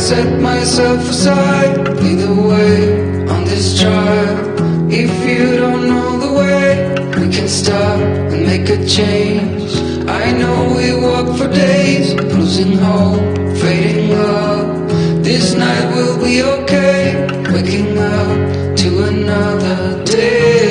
set myself aside, the way on this trial. If you don't know the way, we can stop and make a change. I know we walk for days, losing hope, fading love. This night will be okay, waking up to another day.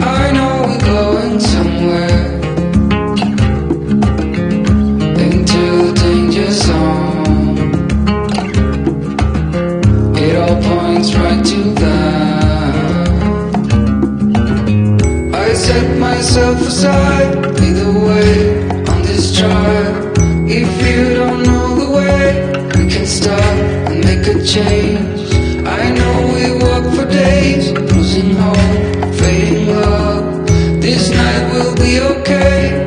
I know we're going somewhere into the danger zone. It all points right to that. I set myself aside, way on this. If you don't know the way, we can stop and make a change. Days, losing hope, fading love. This night will be okay,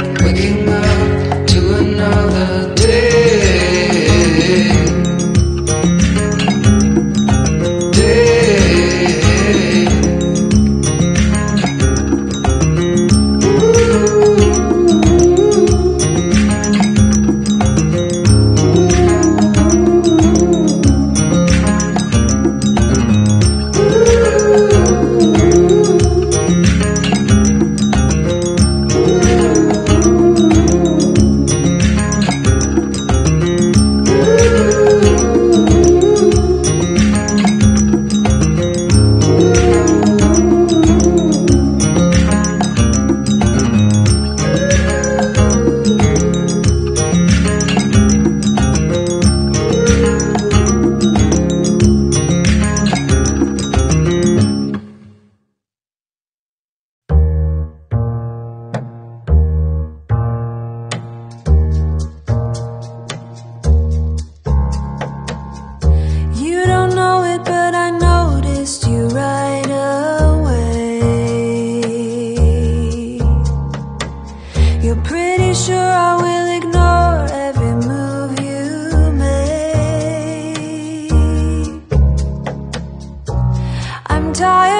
I'm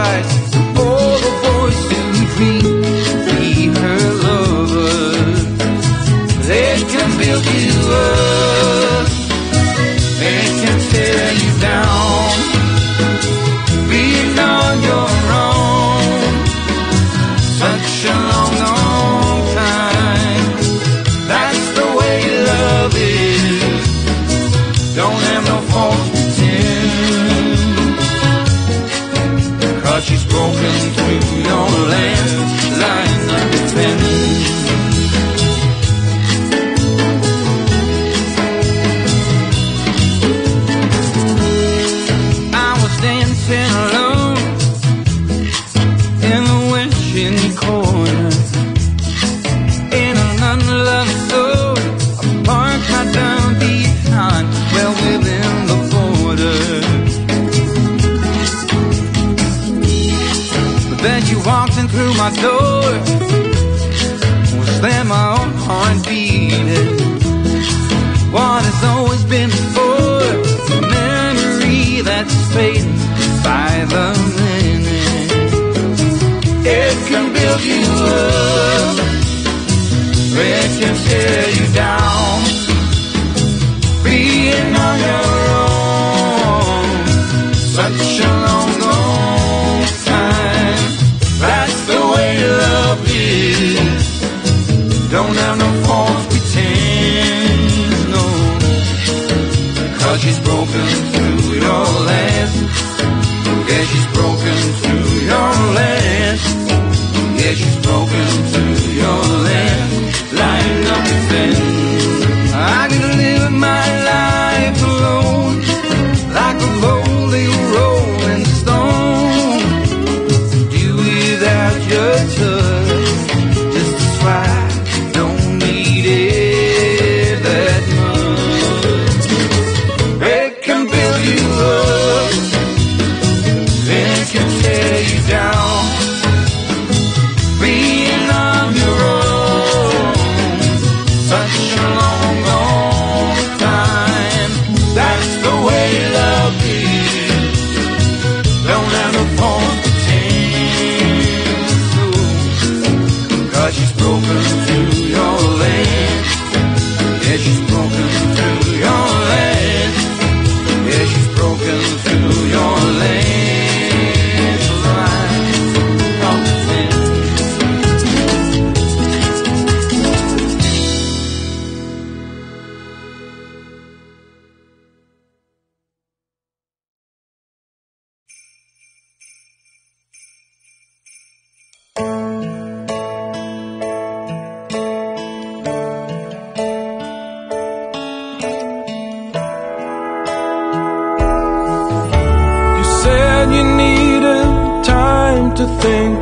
crisis for the voice to green. Be her lover. They can build you up. my door was there my own heart beating. What has always been before, a memory that's fading by the minute. It can build you up, it can tear you down. touch just. Don't need it that much. It can build you up, then it can tear you down. Being on your own, such a long, time. That's the way love is.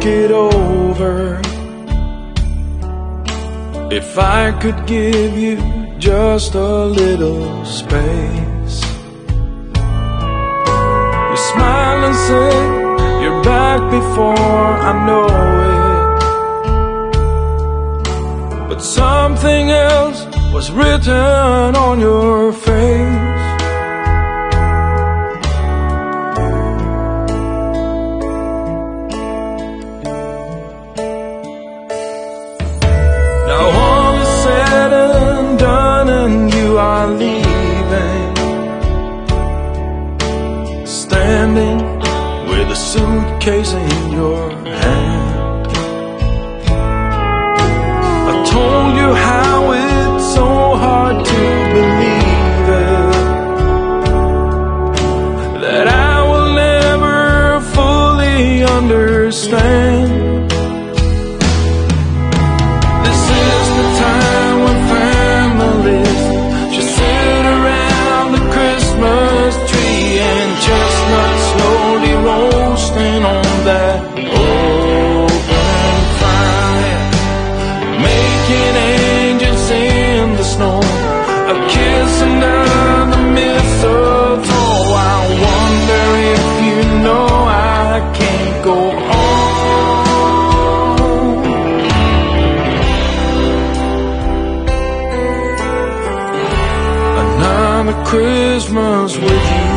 it over. If I could give you just a little space, you smile and say you're back before I know it. But something else was written on your Christmas with you.